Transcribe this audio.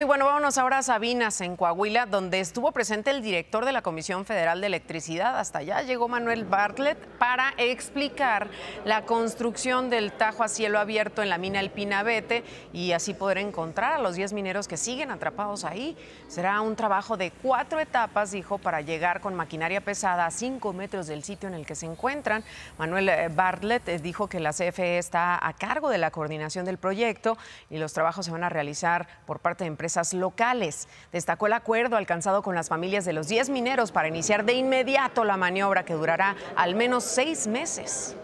Y bueno, vámonos ahora a Sabinas, en Coahuila, donde estuvo presente el director de la Comisión Federal de Electricidad. Hasta allá llegó Manuel Bartlett para explicar la construcción del tajo a cielo abierto en la mina El Pinabete y así poder encontrar a los 10 mineros que siguen atrapados ahí. Será un trabajo de cuatro etapas, dijo, para llegar con maquinaria pesada a cinco metros del sitio en el que se encuentran. Manuel eh, Bartlett eh, dijo que la CFE está a cargo de la coordinación del proyecto y los trabajos se van a realizar por parte de locales. Destacó el acuerdo alcanzado con las familias de los 10 mineros para iniciar de inmediato la maniobra que durará al menos seis meses.